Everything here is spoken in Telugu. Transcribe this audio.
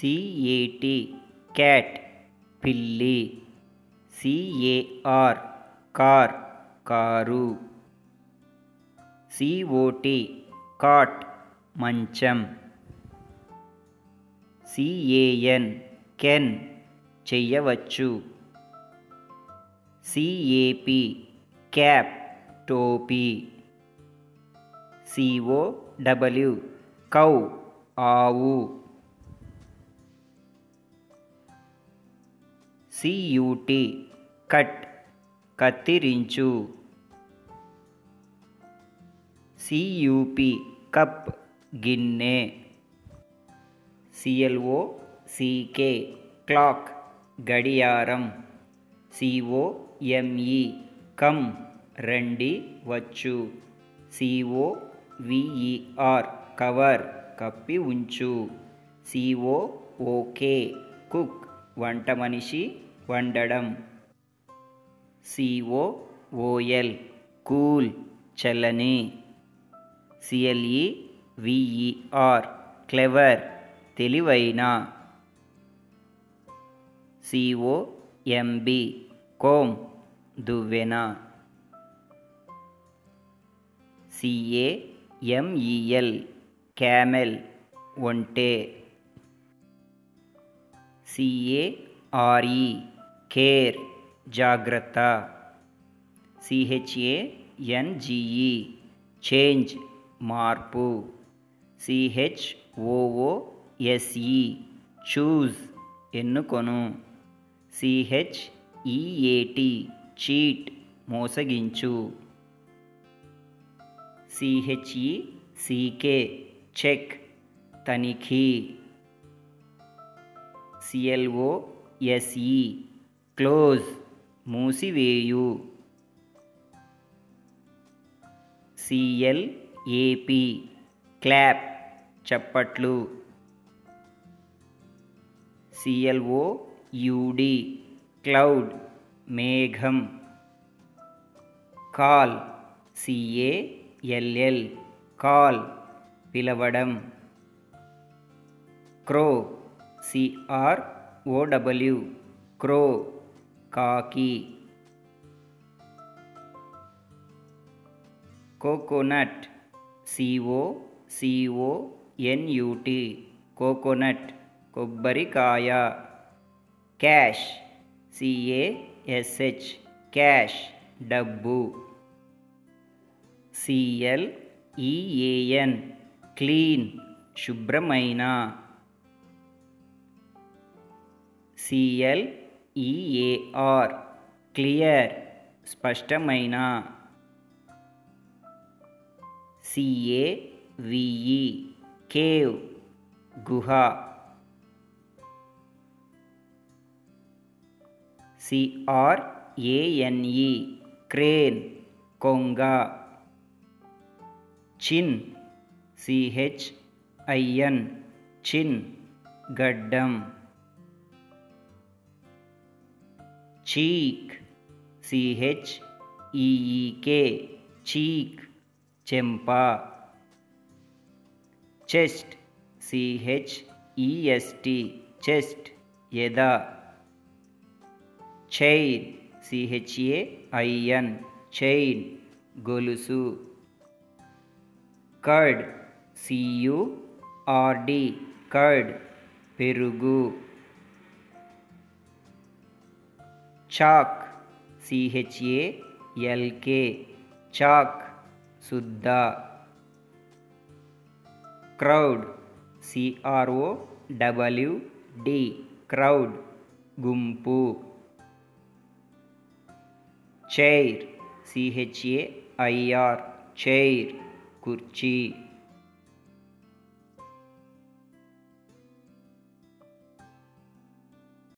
సిఏటి క్యాట్ పిల్లి. C A R car car. C O T cot మంచం. సిఏఎన్ కెన్ చెయ్యవచ్చు. సిఏపి క్యాప్ టోపీ. సిఓ డబ్ల్యూ కౌ ఆవు. C U T cut. కత్తిరించు. C U P cup. గిన్నె. C L O C K clock. గడియారం. C O M E come రండి వచ్చు. C O V E R cover. కప్పి ఉంచు. C O O K cook. వంట మనిషి వండడం. C O O L cool చల్లని. C L E V E R clever తెలివైన. C O M B comb దువ్వెన. C A M E L camel ఒంటె. C A R E care జాగ్రత్త. C H A N G E change మార్పు. C H O O S E choose ఎన్నుకొను. C H E A T cheat మోసగించు. C H E C K check తనిఖీ. C L O S E close మూసివేయు. C L A P clap చప్పట్లు. C L O U D cloud మేఘం. Call C A L L call పిలవడం. క్రో సిఆర్ ఓడబ్ల్యూ క్రో కాకి coconut C O C O N U T coconut కొబ్బరికాయ క్యాష్ సిఏఎస్హెచ్ క్యాష్ డబ్బు సిఎల్ ఈఏఎన్ క్లీన్ శుభ్రమైన C L E A R clear స్పష్టమైన C A V E cave గుహ సిఆర్ఏఎన్ఈ క్రేన్ కొంగ చిన్ సిహెచ్ఐఎన్ చిన్ గడ్డం చీక్ సిహెచ్ఈఈకే చీక్ చెంప చెస్ట్ సిహెచ్ఈఎస్టి చెస్ట్ ఎద చైన్ సిహెచ్ఏఐఎన్ చైన్ గొలుసు కర్డ్ సియుఆర్డి కర్డ్ పెరుగు chalk C H A L K chalk शुद्ध crowd C R O W D crowd, गुंपु। Chair C H A E R chair कुर्ची।